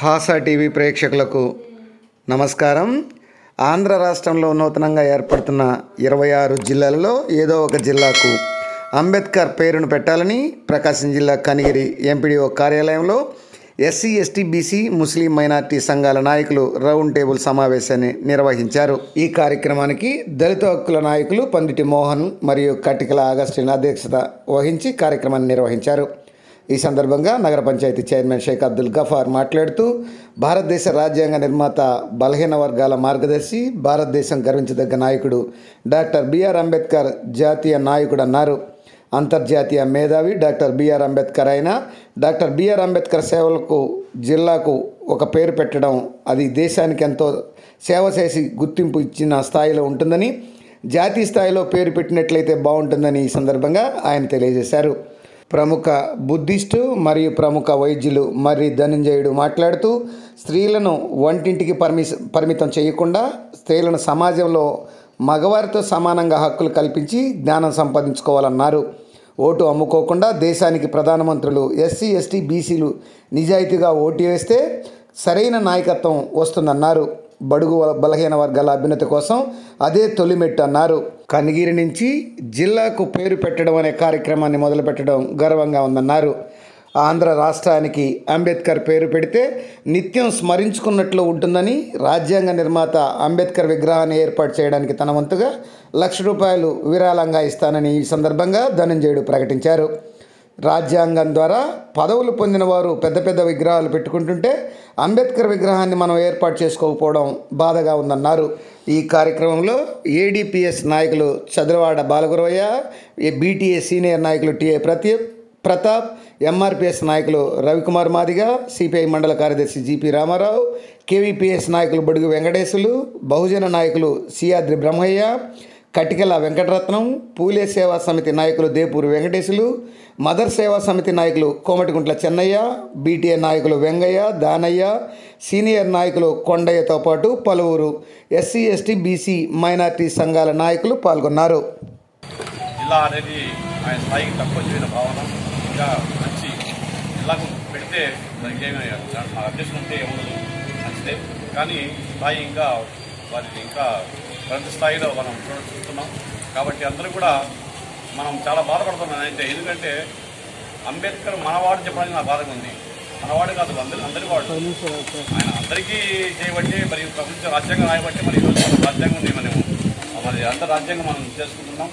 Hasa TV ప్రేక్షకులకు నమస్కారం. ఆంధ్ర రాష్ట్రంలో నూతనంగా ఏర్పడుతున్న ఇరవై ఆరు జిల్లాలలో ఏదో ఒక జిల్లాకు అంబేద్కర్ పేరును పెట్టాలని ప్రకాశం జిల్లా కనిగిరి ఎంపీడీఓ కార్యాలయంలో SC ST BC Muslim minority సంఘాల నాయకులు రౌండ్ టేబుల్ సమావేశాన్ని నిర్వహించారు. ఈ కార్యక్రమానికి దళిత హక్కుల నాయకులు పండిటి మోహన్ మరియు కటికల ఆగస్టిన్ అధ్యక్షత వహించి కార్యక్రమాన్ని నిర్వహించారు. ఈ సందర్భంగా నగర పంచాయతీ చైర్మన్ షేక్ అబ్దుల్ గఫార్ మాట్లాడుతూ భారతదేశ రాజ్యాంగ నిర్మాత బలహీన వర్గాల మార్గదర్శి భారతదేశం గర్వించదగ్గ నాయకుడు డాక్టర్ బిఆర్ అంబేద్కర్ జాతీయ నాయకుడు అన్నారు. అంతర్జాతీయ మేధావి డాక్టర్ బిఆర్ అంబేద్కర్ అయినా డాక్టర్ బిఆర్ అంబేద్కర్ సేవలకు జిల్లాకు ఒక పేరు పెట్టడం అది దేశానికి ఎంతో సేవ చేసి గుర్తింపు ఇచ్చిన స్థాయిలో ఉంటుందని జాతీయ స్థాయిలో పేరు పెట్టినట్లయితే బాగుంటుందని ఈ సందర్భంగా ఆయన తెలియజేశారు. ప్రముఖ బుద్ధిస్టు మరియు ప్రముఖ వైద్యులు మరి ధనంజయుడు మాట్లాడుతూ స్త్రీలను వంటింటికి పరిమి పరిమితం చేయకుండా స్త్రీలను సమాజంలో మగవారితో సమానంగా హక్కులు కల్పించి జ్ఞానం సంపాదించుకోవాలన్నారు. ఓటు అమ్ముకోకుండా దేశానికి ప్రధానమంత్రులు ఎస్సీ ఎస్టీ బీసీలు నిజాయితీగా ఓటు వేస్తే సరైన నాయకత్వం వస్తుందన్నారు. బడుగు బలహీన వర్గాల అభ్యున్నతి కోసం అదే తొలిమెట్టు అన్నారు. కనిగిరి నుంచి జిల్లాకు పేరు పెట్టడం అనే కార్యక్రమాన్ని మొదలుపెట్టడం గర్వంగా ఉందన్నారు. ఆంధ్ర రాష్ట్రానికి అంబేద్కర్ పేరు పెడితే నిత్యం స్మరించుకున్నట్లు ఉంటుందని రాజ్యాంగ నిర్మాత అంబేద్కర్ విగ్రహాన్ని ఏర్పాటు చేయడానికి తన వంతుగా లక్ష రూపాయలు విరాళంగా ఇస్తానని ఈ సందర్భంగా ధనంజయుడు ప్రకటించారు. రాజ్యాంగం ద్వారా పదవులు పొందిన వారు పెద్ద పెద్ద విగ్రహాలు పెట్టుకుంటుంటే అంబేద్కర్ విగ్రహాన్ని మనం ఏర్పాటు చేసుకోకపోవడం బాధగా ఉందన్నారు. ఈ కార్యక్రమంలో ఏడిపిఎస్ నాయకులు చదురవాడ బాలగురవయ్య బీటీఏ సీనియర్ నాయకులు టిఏ ప్రతి ప్రతాప్ ఎంఆర్పిఎస్ నాయకులు రవికుమార్ మాదిగ సిపిఐ మండల కార్యదర్శి జిపి రామారావు కేవీపీఎస్ నాయకులు బడుగు వెంకటేశులు బహుజన నాయకులు సియాద్రి బ్రహ్మయ్య కటికల వెంకటరత్నం పూలే సేవా సమితి నాయకులు దేపూరు వెంకటేశులు మదర్ సేవా సమితి నాయకులు కోమటిగుంట్ల చెన్నయ్య బీటీఏ నాయకులు వెంగయ్య దానయ్య సీనియర్ నాయకులు కొండయ్యతో పాటు పలువురు ఎస్సీ ఎస్టీ బీసీ మైనార్టీ సంఘాల నాయకులు పాల్గొన్నారు. జిల్లా అనేది ఆయన స్థాయికి తక్కువ చేయన భావన. ఇంకా మంచి జిల్లాకు పెడితే ఉంటే మంచిదే. కానీ స్థాయి ఇంకా వారికి ఇంకా ప్రతి స్థాయిలో మనం చూస్తున్నాం. కాబట్టి అందరూ కూడా మనం చాలా బాధపడుతున్నాం. అయితే ఎందుకంటే అంబేద్కర్ మనవాడు చెప్పడానికి నా బాధగా ఉంది. మనవాడు కాదు అందరి అందరి వాడు. ఆయన అందరికీ చేయబట్టి మరి ప్రపంచ రాజ్యాంగం రాయబట్టి మరి ఈరోజు మన రాజ్యాంగం ఉంది మనము మరి అంత రాజ్యాంగం మనం చేసుకుంటున్నాం.